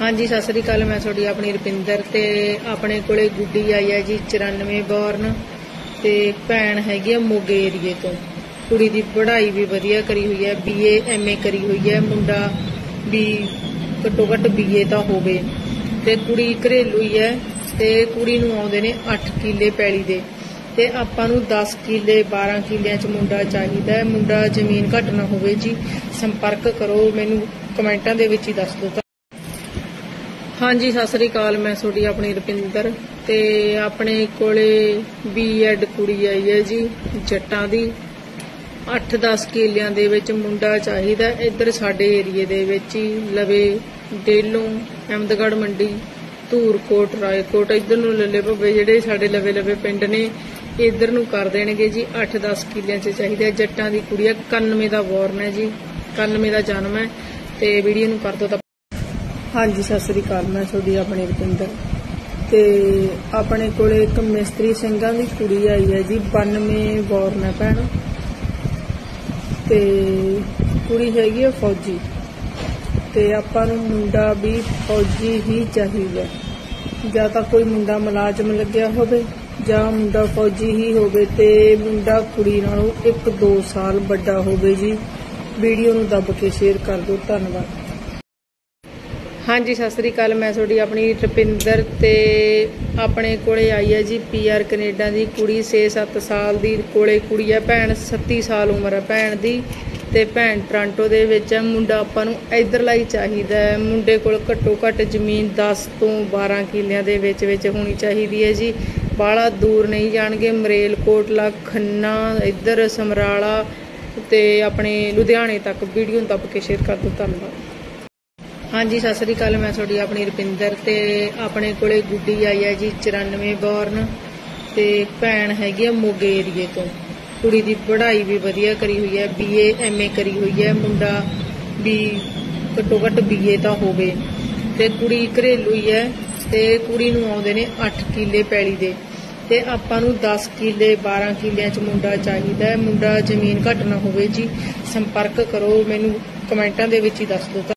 ਹਾਂਜੀ, ਸਤਿ ਸ੍ਰੀ ਅਕਾਲ, ਮੈਂ ਤੁਹਾਡੀ ਆਪਣੀ ਰੁਪਿੰਦਰ ਤੇ ਆਪਣੇ ਕੋਲੇ ਗੁੱਡੀ ਆਈ ਹੈ ਜੀ 94 ਬੋਰਨ ਤੇ ਭੈਣ ਹੈਗੀ ਆ ਮੋਗੇ ਏਰੀਏ ਤੋਂ। ਕੁੜੀ ਦੀ ਪੜ੍ਹਾਈ ਵੀ ਵਧੀਆ ਕਰੀ ਹੋਈ ਹੈ ਬੀਏ ਐਮਏ ਕਰੀ ਹੋਈ ਹੈ, ਮੁੰਡਾ ਵੀ ਘੱਟੋ ਘੱਟ ਬੀਏ ਤਾਂ ਹੋਵੇ। ਤੇ ਕੁੜੀ ਘਰੇਲੂ ਹੀ ਹੈ ਤੇ ਕੁੜੀ ਨੂੰ ਆਉਂਦੇ ਨੇ 8 ਕਿੱਲੇ ਪੈਲੀ ਦੇ। ਤੇ ਆਪਾਂ ਨੂੰ 10 ਕਿੱਲੇ 12 ਕਿੱਲਿਆਂ ਚ ਮੁੰਡਾ ਚਾਹੀਦਾ ਹੈ। ਮੁੰਡਾ ਜ਼ਮੀਨ ਘੱਟ ਨਾ ਹੋਵੇ ਜੀ, ਸੰਪਰਕ ਕਰੋ, ਮੈਨੂੰ ਕਮੈਂਟਾਂ ਦੇ ਵਿੱਚ ਹੀ ਦੱਸ ਦਿਓ ਹਾਂਜੀ, ਸਤਿ ਸ੍ਰੀ ਅਕਾਲ, ਮੈਂ ਤੁਹਾਡੀ ਆਪਣੀ ਰੁਪਿੰਦਰ ਤੇ ਆਪਣੇ ਕੋਲੇ ਬੀਐਡ ਕੁੜੀ ਆਈ ਹੈ ਜੀ, ਜੱਟਾਂ ਦੀ 8-10 ਕਿਲਿਆਂ ਦੇ ਵਿੱਚ ਮੁੰਡਾ ਚਾਹੀਦਾ ਇੱਧਰ ਸਾਡੇ ਏਰੀਏ ਦੇ ਵਿੱਚ ਹੀ, ਲਵੇ ਡੇਲੋਂ, ਅਹਿਮਦਗੜ੍ਹ ਮੰਡੀ, ਧੂਰਕੋਟ, ਰਾਏਕੋਟ, ਇੱਧਰ ਨੂੰ ਲੱਲੇ ਭੱਬੇ ਜਿਹੜੇ ਸਾਡੇ ਲਵੇ ਲਵੇ ਪਿੰਡ ਨੇ, ਇੱਧਰ ਨੂੰ ਕਰ ਦੇਣਗੇ ਜੀ 8-10 ਕਿਲਿਆਂ 'ਚ ਚਾਹੀਦਾ ਹੈ। ਜੱਟਾਂ ਦੀ ਕੁੜੀ ਹੈ 91 ਦਾ ਬੋਰਨ ਹੈ ਜੀ 91 ਦਾ ਜਨਮ ਹੈ, ਤੇ ਵੀਡੀਓ ਨੂੰ ਕਰ ਦਿਓ ਤਾਂ ਹਾਂਜੀ, ਸਤਿ ਸ੍ਰੀ ਅਕਾਲ। ਮੈਂ ਤੁਹਾਡੀ ਆਪਣੇ ਰੁਪਿੰਦਰ। ਤੇ ਆਪਣੇ ਕੋਲੇ ਇੱਕ ਮਿਸਤਰੀ ਸਿੰਘਾਂ ਦੀ ਕੁੜੀ ਆਈ ਹੈ ਜੀ 92 ਬੋਰਨ ਹੈ ਭੈਣ। ਤੇ ਕੁੜੀ ਹੈਗੀ ਹੈ ਫੌਜੀ। ਤੇ ਆਪਾਂ ਨੂੰ ਮੁੰਡਾ ਵੀ ਫੌਜੀ ਹੀ ਚਾਹੀਦਾ। ਜਾਂ ਤਾਂ ਕੋਈ ਮੁੰਡਾ ਮੁਲਾਜ਼ਮ ਲੱਗਿਆ ਹੋਵੇ, ਜਾਂ ਮੁੰਡਾ ਫੌਜੀ ਹੀ ਹੋਵੇ ਤੇ ਮੁੰਡਾ ਕੁੜੀ ਨਾਲੋਂ 1-2 ਸਾਲ ਵੱਡਾ ਹੋਵੇ ਜੀ। ਵੀਡੀਓ ਨੂੰ ਦੱਬ ਕੇ ਸ਼ੇਅਰ ਕਰ ਦਿਓ। ਧੰਨਵਾਦ। ਹਾਂਜੀ, ਸਤਿ ਸ੍ਰੀ ਅਕਾਲ। ਮੈਂ ਤੁਹਾਡੀ ਆਪਣੀ ਰੁਪਿੰਦਰ ਤੇ ਆਪਣੇ ਕੋਲੇ ਆਈ ਹੈ ਜੀ ਪੀਆਰ ਕੈਨੇਡਾ ਦੀ ਕੁੜੀ 6-7 ਸਾਲ ਦੀ ਕੋਲੇ ਕੁੜੀ ਹੈ, ਭੈਣ 37 ਸਾਲ ਉਮਰ ਹੈ, ਭੈਣ ਦੀ ਤੇ ਭੈਣ ਟ੍ਰਾਂਟੋ ਦੇ ਵਿੱਚ ਹੈ। ਮੁੰਡਾ ਆਪਾਂ ਨੂੰ ਇਧਰਲਾ ਹੀ ਚਾਹੀਦਾ ਹੈ। ਮੁੰਡੇ ਕੋਲ ਘੱਟੋ ਘੱਟ ਜ਼ਮੀਨ 10 ਤੋਂ 12 ਕਿੱਲਿਆਂ ਦੇ ਵਿੱਚ ਵਿੱਚ ਹੋਣੀ ਚਾਹੀਦੀ ਹੈ ਜੀ। ਬਾਹਲਾ ਦੂਰ ਨਹੀਂ ਜਾਣਗੇ। ਮਰੇਲਕੋਟਲਾ ਖੰਨਾ, ਇੱਧਰ ਸਮਰਾਲਾ ਤੇ ਆਪਣੇ ਲੁਧਿਆਣੇ ਤੱਕ ਵੀਡੀਓ ਨੂੰ ਦੱਬ ਕੇ ਸ਼ੇਅਰ ਕਰ ਦਿਓ। ਧੰਨਵਾਦ। ਹਾਂਜੀ, ਸਤਿ ਸ੍ਰੀ ਅਕਾਲ। ਮੈਂ ਤੁਹਾਡੀ ਆਪਣੀ ਰੁਪਿੰਦਰ ਤੇ ਆਪਣੇ ਕੋਲੇ ਗੁੱਡੀ ਆਈ ਹੈ ਜੀ 94 ਬੋਰਨ ਤੇ ਭੈਣ ਹੈਗੀ ਆ ਮੋਗੇ ਏਰੀਏ ਤੋਂ। ਕੁੜੀ ਦੀ ਪੜ੍ਹਾਈ ਵੀ ਵਧੀਆ ਕਰੀ ਹੋਈ ਹੈ ਬੀਏ ਐਮਏ ਕਰੀ ਹੋਈ ਹੈ। ਮੁੰਡਾ ਵੀ ਘੱਟੋ ਘੱਟ ਬੀਏ ਤਾਂ ਹੋਵੇ। ਤੇ ਕੁੜੀ ਘਰੇਲੂ ਹੀ ਹੈ ਤੇ ਕੁੜੀ ਨੂੰ ਆਉਂਦੇ ਨੇ 8 ਕਿੱਲੇ ਪੈਲੀ ਦੇ। ਤੇ ਆਪਾਂ ਨੂੰ 10 ਕਿੱਲੇ 12 ਕਿੱਲਿਆਂ ਚ ਮੁੰਡਾ ਚਾਹੀਦਾ ਹੈ। ਮੁੰਡਾ ਜ਼ਮੀਨ ਘੱਟ ਨਾ ਹੋਵੇ ਜੀ, ਸੰਪਰਕ ਕਰੋ। ਮੈਨੂੰ ਕਮੈਂਟਾਂ ਦੇ ਵਿੱਚ ਹੀ ਦੱਸ ਦਿਓ।